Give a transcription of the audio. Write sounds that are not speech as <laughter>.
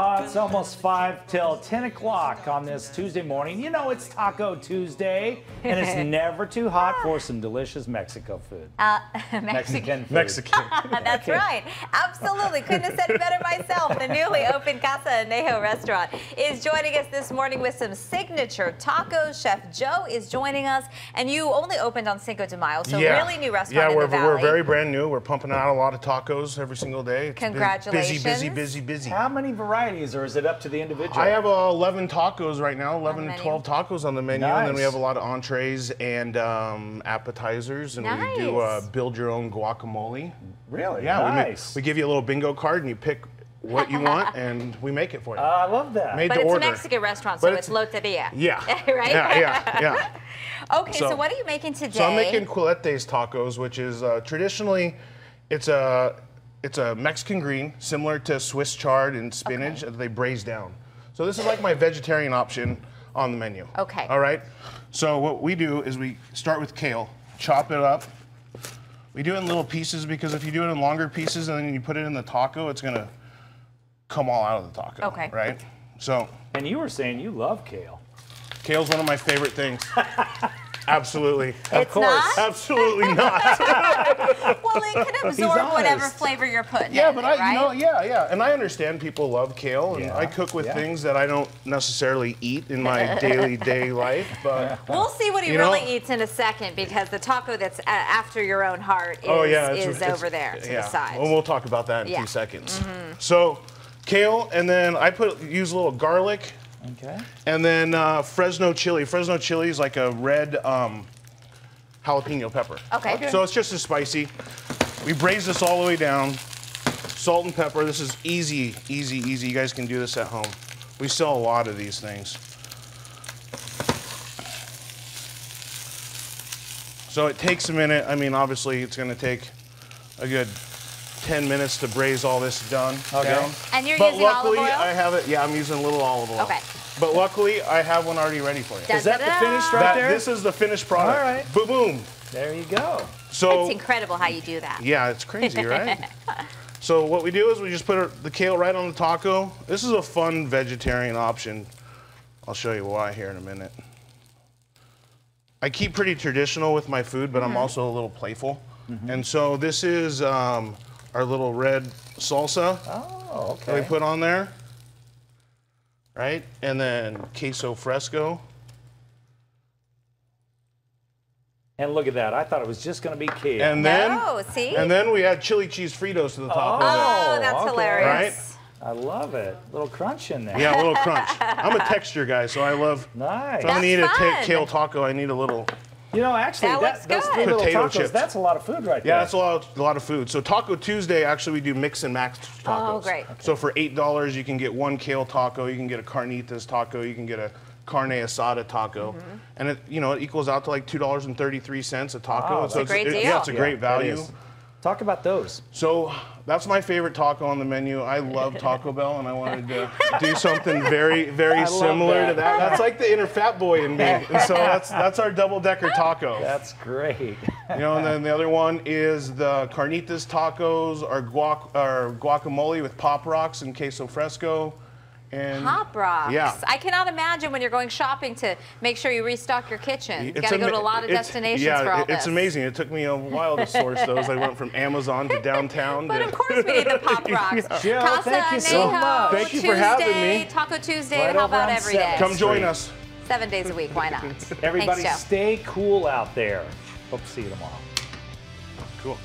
Uh, it's almost 5 till 10 o'clock on this Tuesday morning. You know it's Taco Tuesday, and it's <laughs> never too hot for some delicious Mexico food. Uh, <laughs> Mexican food. Mexican. <laughs> That's right. Absolutely. Couldn't have said it better myself. The newly opened Casa Anejo restaurant is joining us this morning with some signature tacos. Chef Joe is joining us, and you only opened on Cinco de Mayo, so really new restaurant Yeah, we're, the we're very brand new. We're pumping out a lot of tacos every single day. It's bu- Congratulations. Busy, busy, busy, busy. How many varieties, or is it up to the individual? I have uh, 11 tacos right now, 11 menu. 12 tacos on the menu, and then we have a lot of entrees and um, appetizers, and we do uh, build your own guacamole. Really? Yeah, we, make, nice. we give you a little bingo card, and you pick what you want, <laughs> and we make it for you. Uh, I love that. Made but to it's order. a Mexican restaurant, so it's, it's- loteria. <laughs> Yeah. <laughs> right? Yeah, yeah, yeah. Okay, so, So- what are you making today? So I'm making quelites tacos, which is uh, traditionally, it's a it's a Mexican green similar to Swiss chard and spinach that they braise down. So this is like my vegetarian option on the menu. Okay. All right. So what we do is we start with kale, chop it up. We do it in little pieces because if you do it in longer pieces and then you put it in the taco, it's gonna come all out of the taco. Okay. Right. So and you were saying you love kale. kale's one of my favorite things. <laughs> Absolutely. It's course. not? Absolutely <laughs> not. Well, it can absorb whatever flavor you're putting Yeah, in but it, I, right? you know, yeah, yeah, and I understand people love kale, and Yeah, I cook with yeah. things that I don't necessarily eat in my <laughs> daily day life. But We'll see what he You know- really eats in a second because the taco that's uh, after your own heart is, oh yeah, it's, is it's- over there to yeah. the side. Well, we'll talk about that in Yeah. Mm-hmm. seconds. So, kale, and then I put use a little garlic, Okay. and then uh, Fresno chili. Fresno chili is like a red um, jalapeno pepper. Okay. Okay. So it's just as spicy. We braise this all the way down. Salt and pepper. This is easy, easy, easy. You guys can do this at home. We sell a lot of these things. So it takes a minute. I mean, obviously, it's going to take a good 10 minutes to braise all this done. Okay. Down. And you're but using olive luckily, oil? I have it. Yeah, I'm using a little olive oil. Okay. But luckily, I have one already ready for you. Da- Is that the Da-da-da. finished right That- there? This is the finished product. All right. Boom, boom. There you go. So It's incredible how you do that. yeah, it's crazy, right? <laughs> so what we do is we just put the kale right on the taco. This is a fun vegetarian option. I'll show you why here in a minute. I keep pretty traditional with my food, but I'm also a little playful. And so this is um, our little red salsa Oh, that we put on there. Right? And then queso fresco. And look at that. I thought it was just going to be kale. And then No, see? and then we add chili cheese Fritos to the top of it. oh, that's oh, okay. hilarious. I love it. A Little crunch in there. Yeah, a little crunch. <laughs> I'm a texture guy, so I love. Nice. If I'm gonna eat a That's ta- fun. kale taco, I need a little. You know, actually, That that, looks those good. three little Potato tacos, chips. that's a lot of food right there. Yeah, that's a lot, of, a lot of food. So Taco Tuesday, actually, we do mix and match tacos. Oh, great. So for eight dollars, you can get one kale taco, you can get a carnitas taco, you can get a carne asada taco, Mm-hmm. and it you know it equals out to like two dollars and thirty three cents a taco. Wow, so that's a great it- deal. Yeah, it's a Yeah, great that value. Talk about those. So that's my favorite taco on the menu. I love Taco Bell, and I wanted to do something very, very similar that. to that. That's like the inner fat boy in me, and so that's that's our double decker taco. That's great. You know, and then the other one is the carnitas tacos, our guac, our guacamole with pop rocks and queso fresco, and Pop rocks. Yeah. I cannot imagine when you're going shopping to make sure you restock your kitchen. You got to go to a lot of destinations yeah, for all it- this. it's amazing. It took me a while to source those. I went from Amazon to downtown. But to, of course we need the pop <laughs> rocks. Jill, Casa thank you so Anejo, much. Thank you Tuesday, for having me. Taco Tuesday. Right How about every day? Come join us. Seven days a week. Why not? <laughs> Everybody Thanks, stay cool out there. Hope to see you tomorrow. Cool.